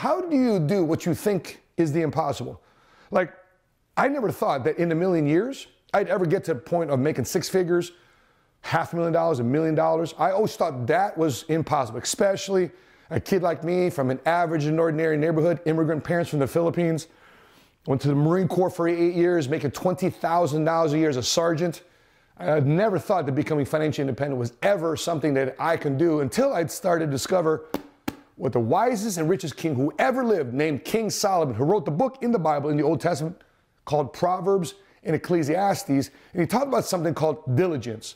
how do you do what you think is the impossible? Like, I never thought that in a million years I'd ever get to the point of making six figures, half a million dollars, a million dollars. I always thought that was impossible, especially a kid like me from an average and ordinary neighborhood, immigrant parents from the Philippines. Went to the Marine Corps for eight years, making $20,000 a year as a sergeant. I never thought that becoming financially independent was ever something that I can do until I'd started to discover what the wisest and richest king who ever lived, named King Solomon, who wrote the book in the Bible in the Old Testament called Proverbs and Ecclesiastes, and he talked about something called diligence.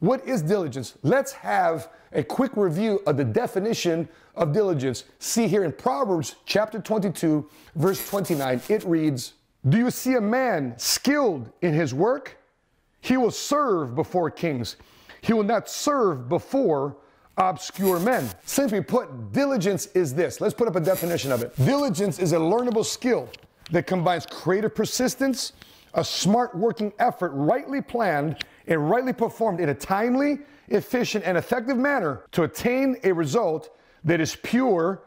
What is diligence? Let's have a quick review of the definition of diligence. See here in Proverbs chapter 22, verse 29, it reads, Do you see a man skilled in his work? He will serve before kings. He will not serve before obscure men. Simply put, diligence is this. Let's put up a definition of it. Diligence is a learnable skill that combines creative persistence, a smart working effort rightly planned and rightly performed in a timely, efficient, and effective manner to attain a result that is pure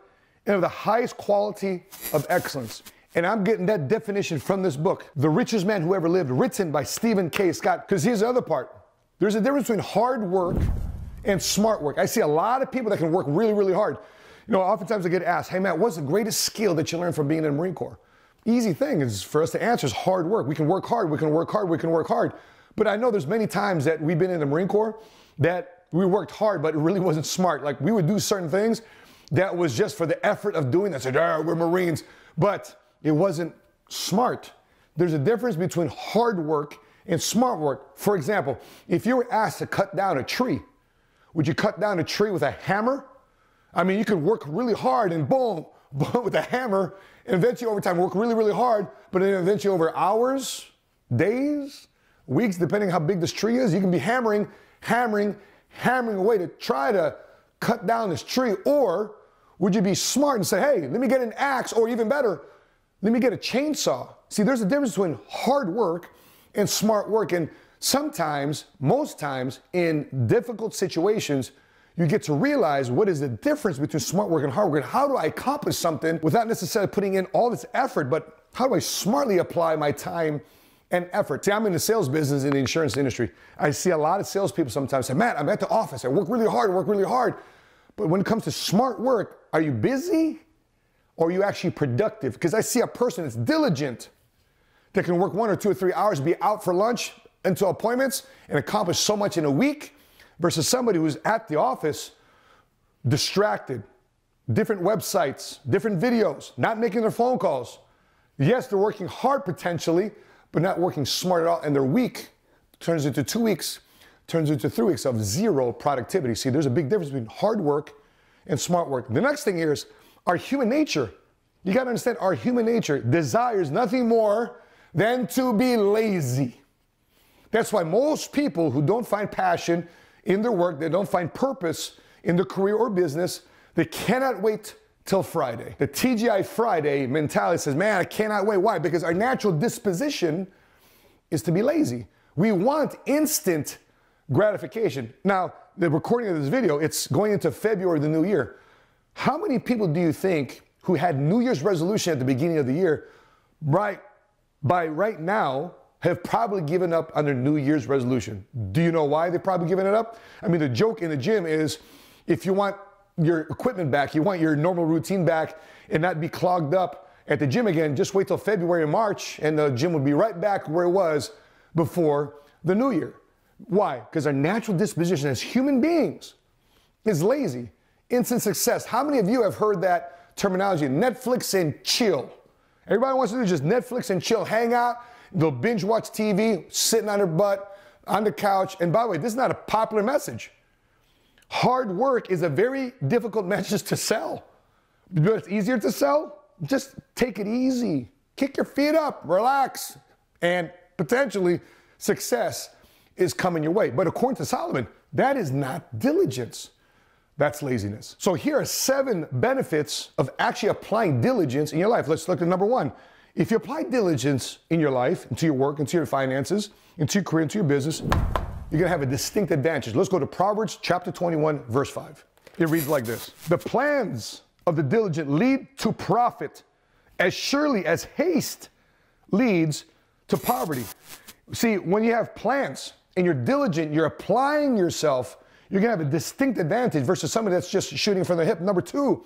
and of the highest quality of excellence. And I'm getting that definition from this book, The Richest Man Who Ever Lived, written by Stephen K. Scott. Because here's the other part there's a difference between hard work and smart work. I see a lot of people that can work really, really hard. You know, oftentimes I get asked, hey, Matt, what's the greatest skill that you learned from being in the Marine Corps? Easy thing is for us to answer is hard work. We can work hard, we can work hard, we can work hard. But I know there's many times that we've been in the Marine Corps that we worked hard, but it really wasn't smart. Like we would do certain things that was just for the effort of doing that. Said, ah, we're Marines. But it wasn't smart. There's a difference between hard work and smart work. For example, if you were asked to cut down a tree, would you cut down a tree with a hammer? I mean, you could work really hard and boom, boom with a hammer, and eventually over time work really, really hard, but then eventually over hours, days, weeks, depending how big this tree is, you can be hammering, hammering, hammering away to try to cut down this tree. Or would you be smart and say, hey, let me get an axe, or even better, let me get a chainsaw. See, there's a difference between hard work and smart work. And sometimes, most times, in difficult situations, you get to realize what is the difference between smart work and hard work. And how do I accomplish something without necessarily putting in all this effort, but how do I smartly apply my time and effort? See, I'm in the sales business in the insurance industry. I see a lot of salespeople sometimes say, Matt, I'm at the office. I work really hard, work really hard. But when it comes to smart work, are you busy or are you actually productive? Because I see a person that's diligent that can work one or two or three hours, be out for lunch into appointments, and accomplish so much in a week versus somebody who's at the office distracted, different websites, different videos, not making their phone calls. Yes, they're working hard potentially, but not working smart at all, and their week turns into two weeks, turns into three weeks of zero productivity. See, there's a big difference between hard work and smart work. The next thing here is our human nature. You got to understand our human nature desires nothing more than to be lazy. That's why most people who don't find passion in their work, they don't find purpose in their career or business, they cannot wait till Friday. The TGI Friday mentality says, man, I cannot wait. Why? Because our natural disposition is to be lazy. We want instant gratification. Now, the recording of this video, it's going into February, the new year. How many people do you think who had New Year's resolution at the beginning of the year, right by right now, have probably given up on their New Year's resolution? Do you know why they've probably given it up? I mean, the joke in the gym is if you want your equipment back, you want your normal routine back and not be clogged up at the gym again, just wait till February and March and the gym will be right back where it was before the new year. Why? Because our natural disposition as human beings is lazy instant success. How many of you have heard that terminology? Netflix and chill. Everybody wants to do just Netflix and chill, hang out, they'll binge watch TV, sitting on their butt, on the couch. And by the way, this is not a popular message. Hard work is a very difficult message to sell. But it's easier to sell. Just take it easy. Kick your feet up, relax, and potentially success is coming your way. But according to Solomon, that is not diligence. That's laziness. So here are seven benefits of actually applying diligence in your life. Let's look at number one. If you apply diligence in your life, into your work, into your finances, into your career, into your business, you're gonna have a distinct advantage. Let's go to Proverbs chapter 21, verse 5. It reads like this The plans of the diligent lead to profit as surely as haste leads to poverty. See, when you have plans and you're diligent, you're applying yourself, you're gonna have a distinct advantage versus somebody that's just shooting from the hip. Number two,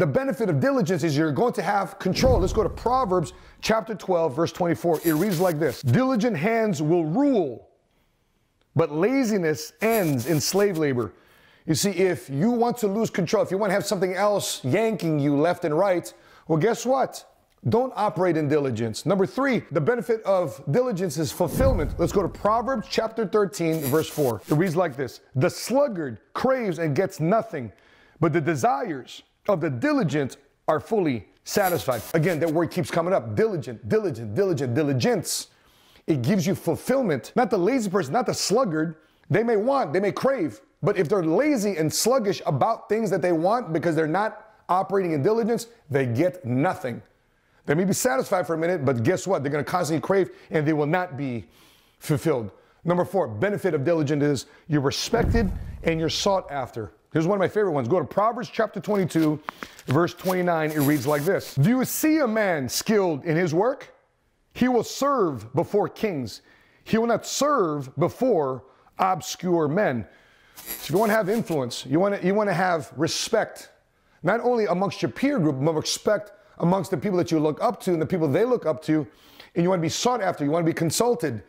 the benefit of diligence is you're going to have control. Let's go to Proverbs chapter 12, verse 24. It reads like this Diligent hands will rule, but laziness ends in slave labor. You see, if you want to lose control, if you want to have something else yanking you left and right, well, guess what? Don't operate in diligence. Number three, the benefit of diligence is fulfillment. Let's go to Proverbs chapter 13, verse 4. It reads like this The sluggard craves and gets nothing, but the desires of the diligent are fully satisfied. Again, that word keeps coming up diligent, diligent, diligent, diligence. It gives you fulfillment. Not the lazy person, not the sluggard. They may want, they may crave, but if they're lazy and sluggish about things that they want because they're not operating in diligence, they get nothing. They may be satisfied for a minute, but guess what? They're going to constantly crave and they will not be fulfilled. Number four, benefit of diligence is you're respected and you're sought after. Here's one of my favorite ones. Go to Proverbs chapter 22, verse 29. It reads like this Do you see a man skilled in his work? He will serve before kings, he will not serve before obscure men. So if you want to have influence, you want to, you want to have respect, not only amongst your peer group, but respect amongst the people that you look up to and the people they look up to, and you want to be sought after, you want to be consulted,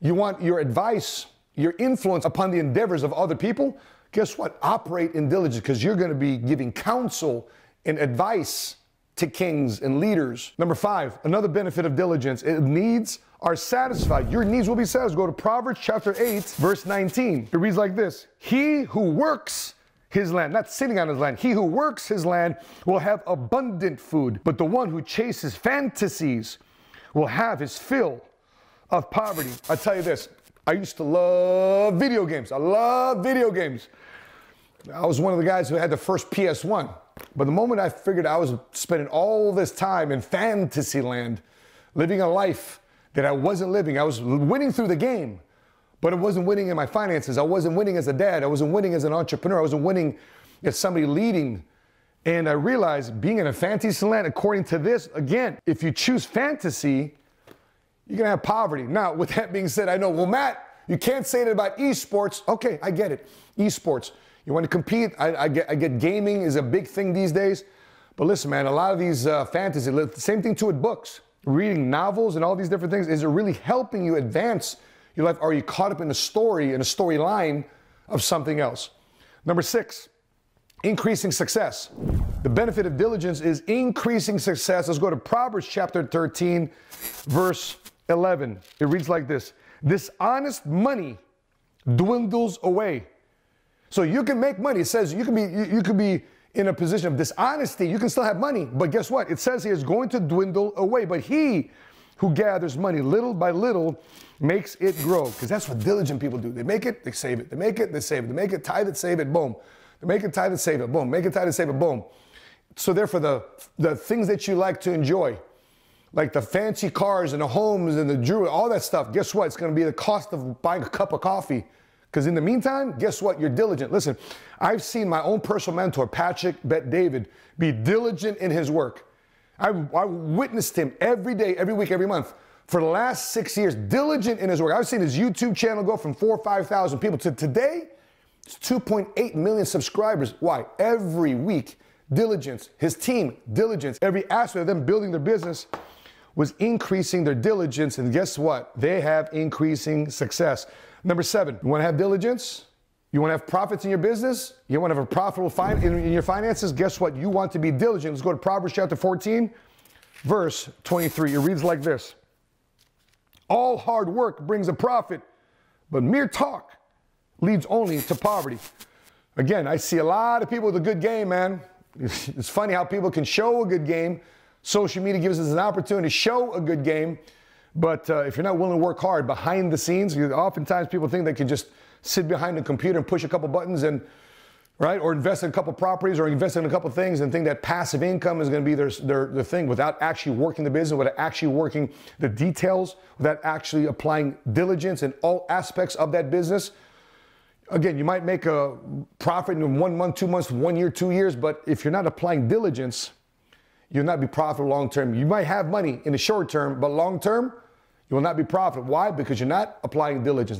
you want your advice, your influence upon the endeavors of other people. Guess what? Operate in diligence because you're going to be giving counsel and advice to kings and leaders. Number five, another benefit of diligence, it needs are satisfied. Your needs will be satisfied. Go to Proverbs chapter 8, verse 19. It reads like this He who works his land, not sitting on his land, he who works his land will have abundant food, but the one who chases fantasies will have his fill of poverty. I tell you this, I used to love video games. I love video games. I was one of the guys who had the first PS1. But the moment I figured I was spending all this time in fantasy land, living a life that I wasn't living. I was winning through the game, but I wasn't winning in my finances. I wasn't winning as a dad. I wasn't winning as an entrepreneur. I wasn't winning as somebody leading. And I realized being in a fantasy land, according to this, again, if you choose fantasy, you're gonna have poverty. Now, with that being said, I know, well, Matt, you can't say that about esports. Okay, I get it. Esports. You want to compete? I, I, get, I get gaming is a big thing these days. But listen, man, a lot of these uh, fantasy, same thing too with books reading novels and all these different things? Is it really helping you advance your life? Are you caught up in a story, in a storyline of something else? Number six, increasing success. The benefit of diligence is increasing success. Let's go to Proverbs chapter 13, verse 11. It reads like this Dishonest money dwindles away. So you can make money. It says you can be you, you can be in a position of dishonesty, you can still have money. But guess what? It says he is going to dwindle away. But he who gathers money little by little makes it grow. Because that's what diligent people do. They make it, they save it. They make it, they save it. They make it, tithe it, save it, boom. They make it, tithe it, save it, boom. Make it, tithe it, save it, boom. So therefore, the, the things that you like to enjoy, like the fancy cars and the homes and the jewelry, all that stuff, guess what? It's going to be the cost of buying a cup of coffee because in the meantime, guess what? You're diligent. Listen, I've seen my own personal mentor, Patrick Bet David, be diligent in his work. I, I witnessed him every day, every week, every month for the last six years, diligent in his work. I've seen his YouTube channel go from four or 5,000 people to today, it's 2.8 million subscribers. Why? Every week, diligence, his team, diligence, every aspect of them building their business was increasing their diligence. And guess what? They have increasing success. Number seven, you want to have diligence? You want to have profits in your business? You want to have a profitable in, in your finances? Guess what? You want to be diligent. Let's go to Proverbs chapter 14, verse 23. It reads like this All hard work brings a profit, but mere talk leads only to poverty. Again, I see a lot of people with a good game, man. It's funny how people can show a good game. Social media gives us an opportunity to show a good game but uh, if you're not willing to work hard behind the scenes, oftentimes people think they can just sit behind a computer and push a couple buttons and right or invest in a couple properties or invest in a couple things and think that passive income is going to be their, their, their thing without actually working the business without actually working the details without actually applying diligence in all aspects of that business. Again, you might make a profit in one month, two months, one year, two years, but if you're not applying diligence, you'll not be profitable long term. You might have money in the short term, but long term, you will not be profitable. Why? Because you're not applying diligence.